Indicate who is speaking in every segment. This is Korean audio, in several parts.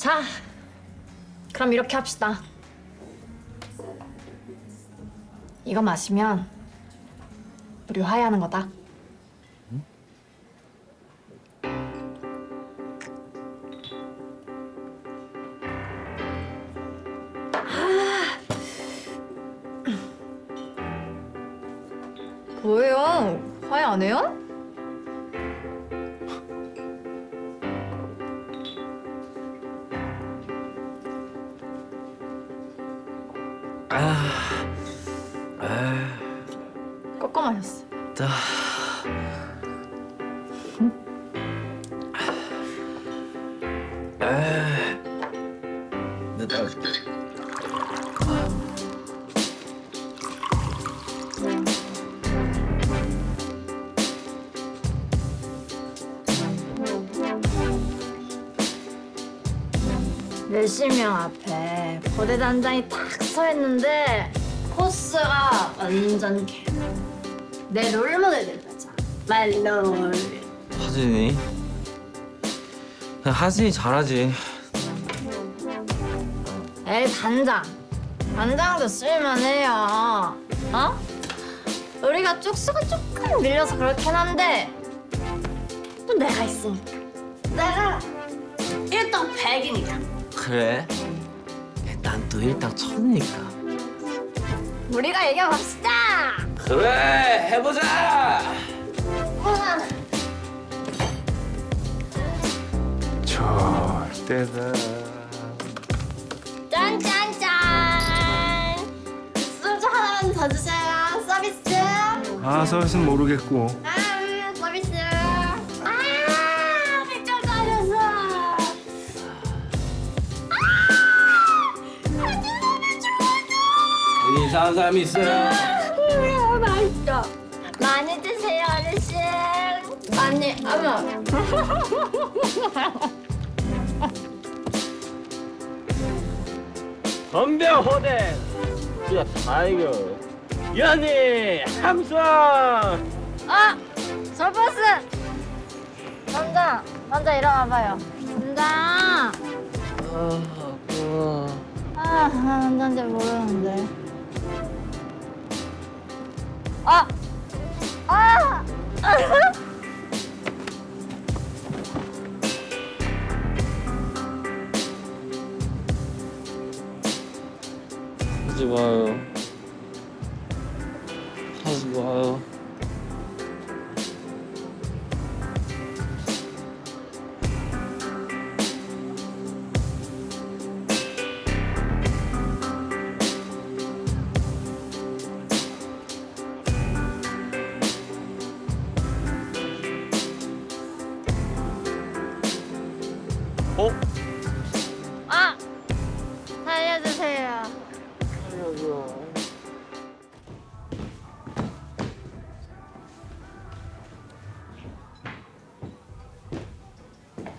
Speaker 1: 자, 그럼 이렇게 합시다. 이거 마시면 우리 화해하는 거다. 아. 뭐예요? 화해 안 해요? 꺾어 마셨어.
Speaker 2: 내가 따라줄게.
Speaker 1: 몇십 명 앞에 고대 단장이 딱 서 있는데 코스가 완전 개. 내 롤모델 되자. 말롤.
Speaker 2: 하진이? 하진이 잘하지.
Speaker 1: 에이 단장. 단장도 쓸만해요. 어? 우리가 쪽수가 조금 밀려서 그렇긴 한데 또 내가 있으니까. 내가 일당 백이니까.
Speaker 2: 그래? 난또 일당 천이니까.
Speaker 1: 우리가 얘기해봅시다.
Speaker 2: 그래, 해보자.
Speaker 3: 절대다.
Speaker 1: 짠짠짠. 소주 하나만 더 주세요. 서비스.
Speaker 3: 아 서비스는 모르겠고.
Speaker 1: 아,
Speaker 2: 이상한 사람이 있어요.
Speaker 1: 아, 맛있어. 많이 드세요, 어르신. 많이, 어머.
Speaker 4: 건배호대 야 타이거 연희 함성
Speaker 1: 아, 설버스. 남자, 남자 일어나봐요. 남자. 아, 나 남자인지 모르는데. 아, 아.
Speaker 2: 하지 마요. 하지 마요.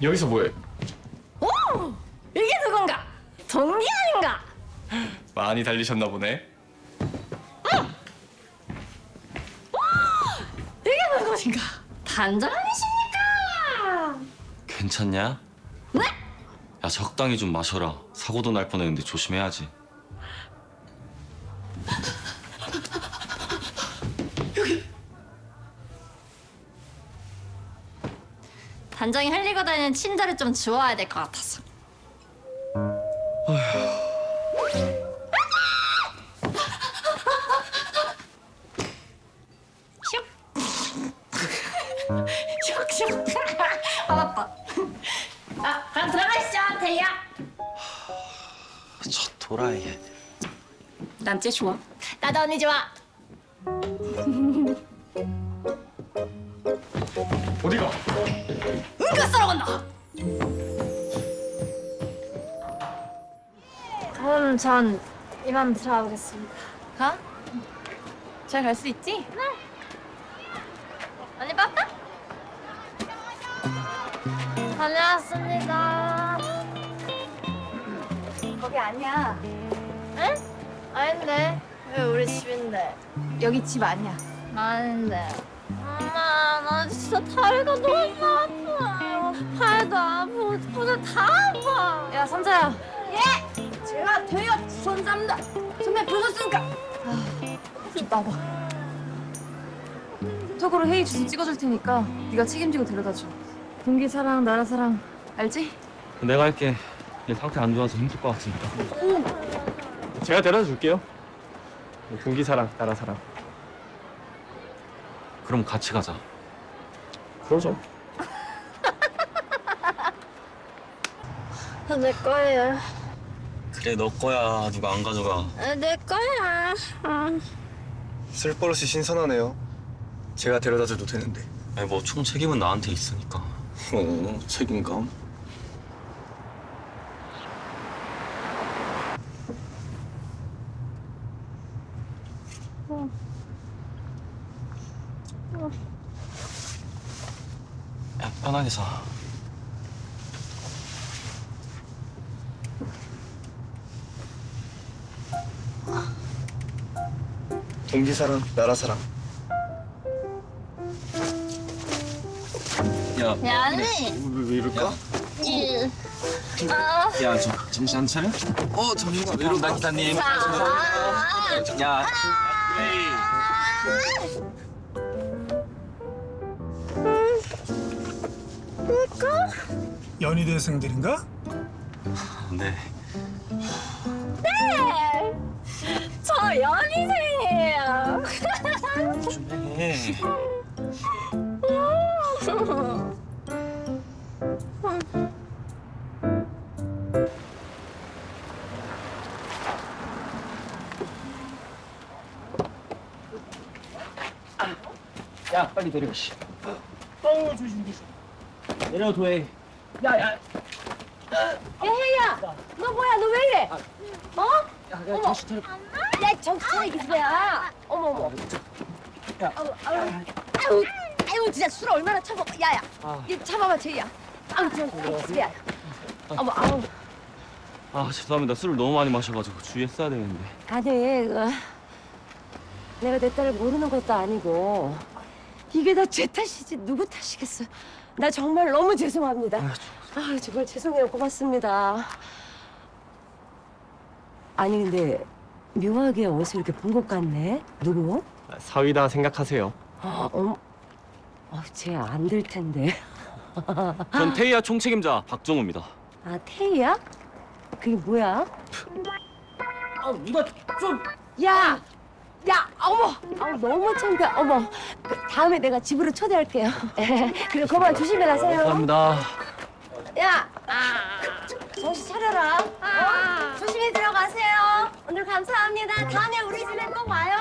Speaker 3: 여기서 뭐해?
Speaker 1: 오, 이게 누군가? 동기 아닌가?
Speaker 3: 많이 달리셨나 보네.
Speaker 1: 이게 누구신가? 단장 아니십니까?
Speaker 2: 괜찮냐?
Speaker 1: 네?
Speaker 2: 야 적당히 좀 마셔라. 사고도 날 뻔했는데 조심해야지.
Speaker 1: 단장이 흘리고 다니는 친자를 좀 주워야 될 것 같아서. 슉. 슉슉. 알았다. 아, 그럼 들어가시죠, 대야.
Speaker 2: 저 도라이.
Speaker 1: 난 쟤 좋아. 나도 언니 좋아. 그럼 전 이만 들어가 보겠습니다. 가? 잘 갈 수 있지? 네. 언니 빠빠? 다녀왔습니다. 거기 아니야. 응? 아닌데. 왜 우리 집인데?
Speaker 5: 여기 집 아니야.
Speaker 1: 아닌데. 엄마, 나 진짜 다리가 너무 아파요. 팔도 아프고, 다 아파. 야 선자야. 예. 제가 대여 선자입니다. 선배 보셨습니까?
Speaker 5: 좀 나봐. 톡으로 회의 주소 찍어줄 테니까 네가 책임지고 데려다줘. 동기 사랑, 나라 사랑 알지?
Speaker 2: 내가 할게. 얘 상태 안 좋아서 힘들 것 같으니까.
Speaker 3: 제가 데려다 줄게요. 동기 사랑, 나라 사랑.
Speaker 2: 그럼 같이 가자.
Speaker 3: 그러죠.
Speaker 1: 내 거예요.
Speaker 2: 그래 너 거야. 누가 안 가져가.
Speaker 1: 아, 내 거야. 아.
Speaker 3: 쓸 버릇이 신선하네요. 제가 데려다 줘도 되는데.
Speaker 2: 아니 뭐 총 책임은 나한테 있으니까.
Speaker 3: 어, 책임감.
Speaker 2: 야 편하게 사.
Speaker 3: 동기 사랑, 나라 사랑.
Speaker 2: 야,
Speaker 1: 야, 언니.
Speaker 3: 왜, 왜 이럴까?
Speaker 1: 일. 아.
Speaker 2: 야, 저 정신 안 차려? 어, 잠시만. 왜 이러나 기사님.
Speaker 1: 아.
Speaker 2: 야,
Speaker 6: 연희대생들인가?
Speaker 2: 네.
Speaker 1: 저 연희생이에요.
Speaker 2: 해.
Speaker 4: 야 빨리 내려 씨. 어 조심 조심. 내려 도해. 야야.
Speaker 1: 혜야, 너 뭐야? 너 왜 이래? 어?
Speaker 4: 야 정신 차려.
Speaker 1: 야, 정신 차리기 뭐야? 어머 어머.
Speaker 4: 야.
Speaker 1: 아우, 아우, 아우, 아유, 진짜 술 얼마나 처먹? 야 야,
Speaker 4: 아.
Speaker 1: 이 참아봐, 제이야. 아우, 저, 야. 어머, 아우.
Speaker 2: 아, 죄송합니다. 술을 너무 많이 마셔가지고 주의했어야 되는데.
Speaker 7: 아니, 그, 내가 내 딸을 모르는 것도 아니고 이게 다 제 탓이지 누구 탓이겠어? 나 정말 너무 죄송합니다. 아, 정말 죄송해요. 고맙습니다. 아니 근데 묘하게 어디서 이렇게 본 것 같네. 누구?
Speaker 3: 사위다 생각하세요.
Speaker 7: 아, 어, 어, 쟤안 될 텐데.
Speaker 2: 전 태희야 총책임자 박정우입니다.
Speaker 7: 아, 태희야? 그게 뭐야?
Speaker 4: 아 누가 좀.
Speaker 7: 야! 야, 어머! 아우, 너무 창피해. 어머. 그, 다음에 내가 집으로 초대할게요. 그리고 그만 조심히 가세요.
Speaker 2: 감사합니다.
Speaker 7: 야! 정신 차려라. 어? 조심히 들어가세요. 감사합니다. 다음에 우리 집에 꼭 와요.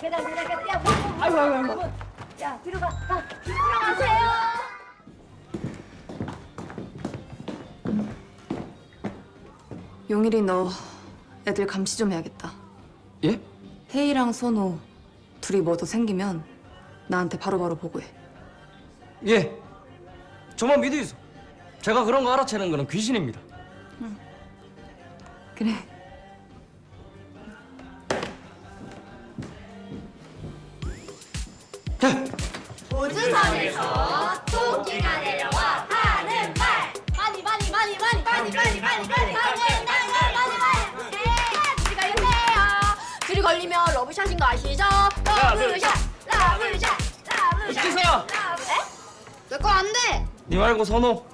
Speaker 7: 계단, 계단, 계단. 야.
Speaker 4: 아이고 아이고 아이고.
Speaker 7: 야, 들어가. 가. 들어가세요.
Speaker 5: 용일이 너 애들 감시 좀 해야겠다.
Speaker 2: 예?
Speaker 5: 태희랑 선호 둘이 뭐더 생기면 나한테 바로바로 보고해.
Speaker 8: 예. 저만 믿으세요. 제가 그런 거 알아채는 거는 귀신입니다.
Speaker 5: 그래.
Speaker 1: 우주선에서 토끼가 내려와 하는 말. 많이 많이 많이 많이 많이 많이 많이 많이 많이 많이 많이 많이. 예, 둘이 걸렸네요. 둘이 걸리면 러브샷인 거 아시죠? 러브샷, 러브샷, 러브샷.
Speaker 8: 기사야!
Speaker 1: 에? 내거안 돼.
Speaker 8: 니 말고 선호.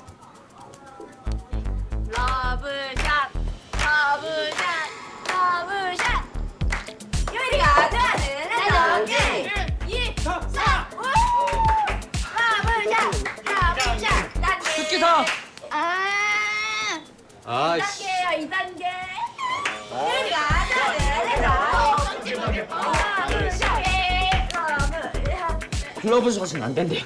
Speaker 1: 러브샷.
Speaker 8: 러브샷은 안 된대요.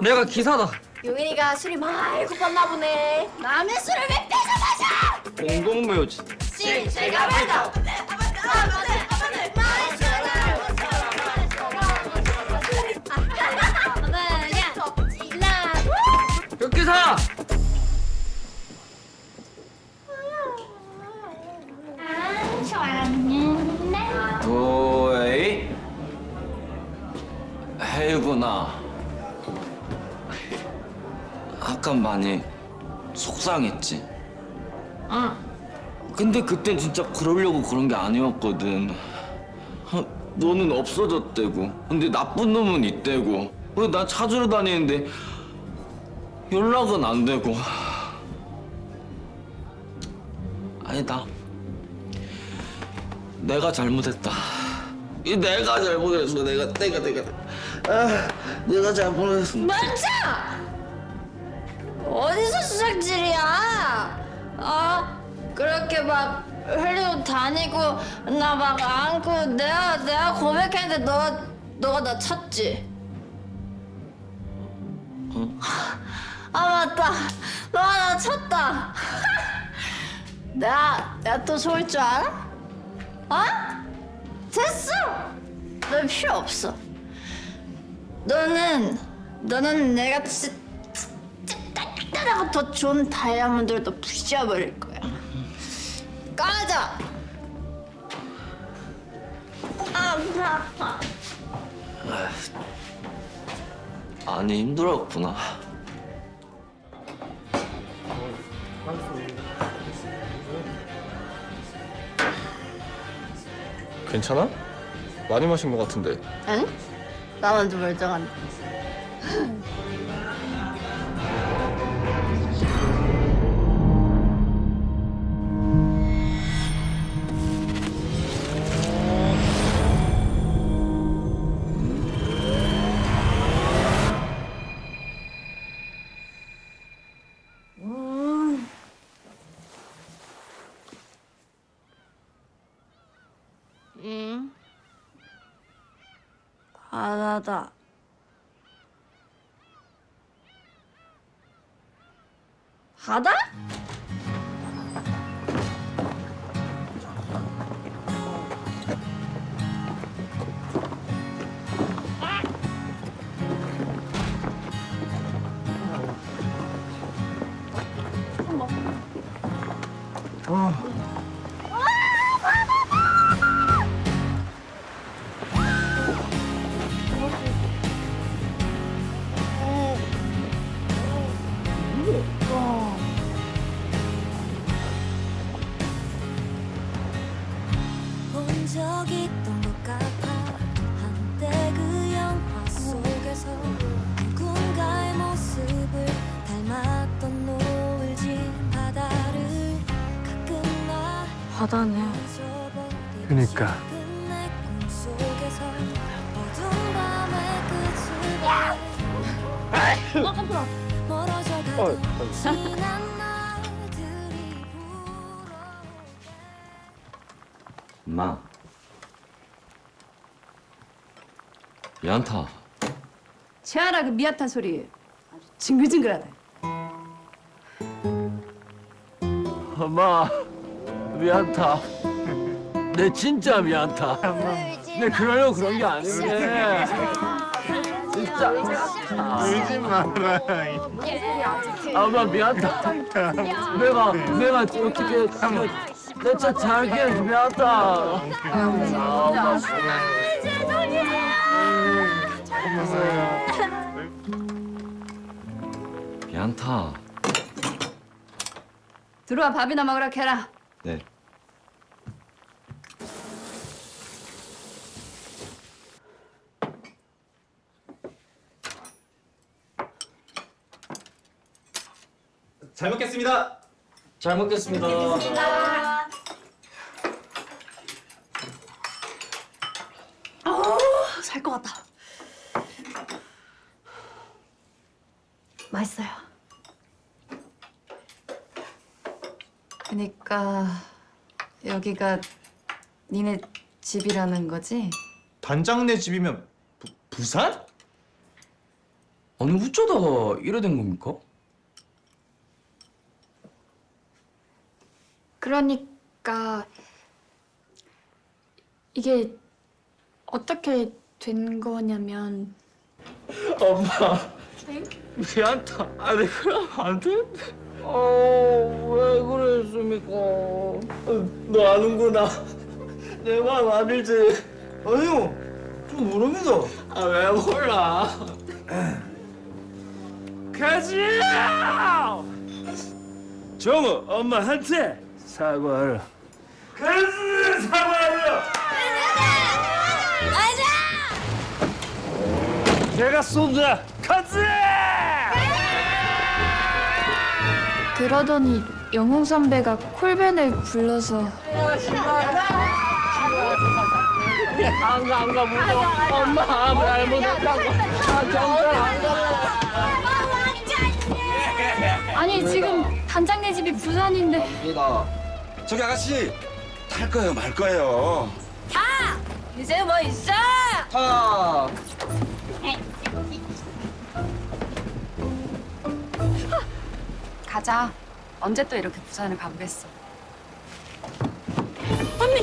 Speaker 8: 내가 기사다.
Speaker 1: 용인이가 술이 많이 고팠나 보네. 남의 술을 왜 뺏어 마셔?
Speaker 8: 공동묘지.
Speaker 1: 실체가 맞아.
Speaker 8: 흑기사!
Speaker 2: 오이. 혜유구나. 아까 약간 많이 속상했지. 응. 근데 그땐 진짜 그러려고 그런 게 아니었거든. 아, 너는 없어졌대고. 근데 나쁜 놈은 있대고. 근데 나 찾으러 다니는데 연락은 안 되고. 아니다. 내가 잘못했다. 이 내가 잘못했어. 내가 내가 내가. 아, 내가 잘못했어.
Speaker 1: 멈춰! 어디서 수작질이야? 어? 그렇게 막 흘리고 다니고 나 막 안고 내가 내가 고백했는데 너 너가 나 찾지? 아 맞다 너가 나 찾다 내가 내가 또 속을 줄 알아? 어? 됐어 너 필요 없어 너는 너는 내가 진짜 따다가 더 좋은 다이아몬드를 또 부셔버릴 거야. 꺼져. 아파.
Speaker 2: 많이 힘들었구나.
Speaker 3: 괜찮아? 많이 마신 것 같은데.
Speaker 1: 응? 나만 좀 멀쩡한데. 바다
Speaker 3: 그니까.
Speaker 6: 불어
Speaker 2: 엄마. 미안타.
Speaker 9: 채아라 그 미약한 소리 아주 징글징글하다.
Speaker 8: 엄마 미안타. 내 진짜 미안타. 내 그러려고 그런 게 아닌데. 진짜. 울지 마라. 엄마 미안타. 내가 내가 어떻게 내차 잘게 미안타.
Speaker 2: 미안타.
Speaker 9: 들어와 밥이나 먹으라 캐라.
Speaker 2: 네.
Speaker 3: 잘 먹겠습니다.
Speaker 8: 잘 먹겠습니다.
Speaker 1: 살 것 같다. 맛있어요.
Speaker 5: 그니까 여기가 니네 집이라는 거지?
Speaker 10: 단장네 집이면 부, 부산?
Speaker 8: 아니 어쩌다가 이래 된 겁니까?
Speaker 11: 그러니까 이게 어떻게 된 거냐면
Speaker 8: 미안타. 아, 내 그러면 안 되는데. 어, 왜 그랬습니까? 너 아는구나. 내 마음 안 알지?
Speaker 10: 아니요, 좀 모릅니다.
Speaker 8: 아, 왜 몰라? 가자! 정우 엄마한테 사과하라. 가자 사과하라.
Speaker 1: 가자!
Speaker 8: 내가 쏜다. 가자!
Speaker 11: 그러더니 영웅 선배가 콜벤을 불러서
Speaker 8: 안가 안가 무서워. 엄마 아무 잘못했다고. 아 경찰 안 갈래.
Speaker 11: 아니 지금 단장네 집이 부산인데
Speaker 12: 저기 아가씨 탈 거예요 말 거예요?
Speaker 1: 가! 이제 뭐 있어?
Speaker 8: 타.
Speaker 5: 가자. 언제 또 이렇게 부산을 가보겠어.
Speaker 11: 언니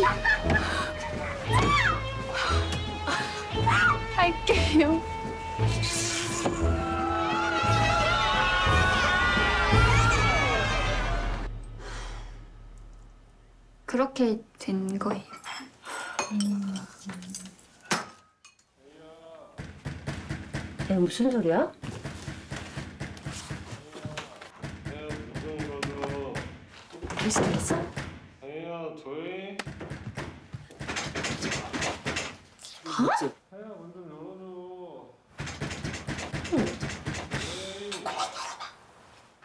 Speaker 11: 할게요. 그렇게 된 거예요.
Speaker 7: 무슨 소리야? 무슨 일 있어?
Speaker 3: 아니야 저희.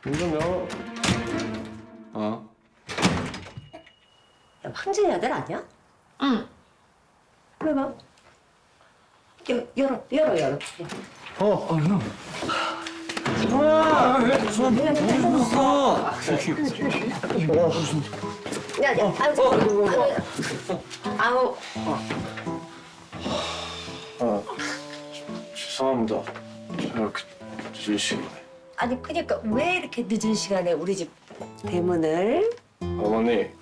Speaker 3: 문좀 열어.
Speaker 12: 어?
Speaker 7: 야, 황진이 아들 아니야?
Speaker 11: 응.
Speaker 7: 그래 봐. 여, 열어, 열어, 열어.
Speaker 3: 어, 어 형.
Speaker 7: 야, 야, 아우, 아우, 아우.
Speaker 3: 죄송합니다. 제가 이렇게 늦은 시간에.
Speaker 7: 아니, 그러니까 왜 이렇게 늦은 시간에 우리 집 대문을?
Speaker 3: 어머니,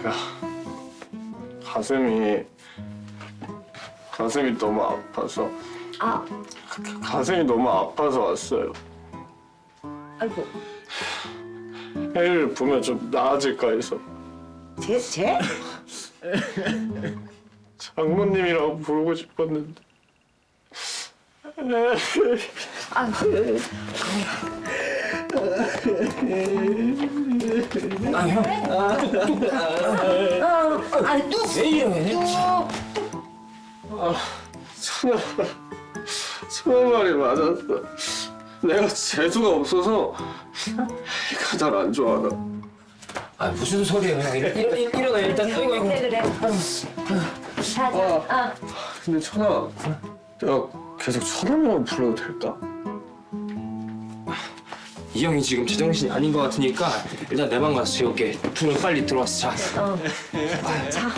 Speaker 3: 제가 가슴이 가슴이 너무 아파서
Speaker 7: 아,
Speaker 3: 가슴이 너무 아파서 왔어요.
Speaker 7: 아이고,
Speaker 3: 애를 보면 좀 나아질까 해서
Speaker 7: 쟤, 쟤?
Speaker 3: 장모님이라고 부르고 싶었는데.
Speaker 7: 아, 아, 아?
Speaker 3: 천연 천연 말이 맞았어. 내가 재수가 없어서 날안 좋아하나.
Speaker 4: 아 무슨 소리예요 형 일, 일, 일, 일어나 일단 이거 이거
Speaker 7: 그래, 그래. 아.
Speaker 3: 근데 천아, 내가 계속 천아만 불러도 될까?
Speaker 4: 이 형이 지금 제정신이 아닌 것 같으니까 일단 내 방 가서 재울게 두명 빨리 들어와서 자
Speaker 7: 어. 자,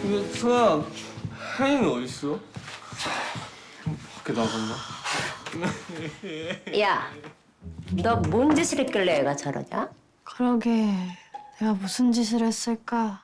Speaker 3: 근데 천아, 하이는 어딨어? 밖에 나갔나?
Speaker 7: 야, 너 뭔 짓을 했길래 애가 저러냐?
Speaker 11: 그러게 내가 무슨 짓을 했을까?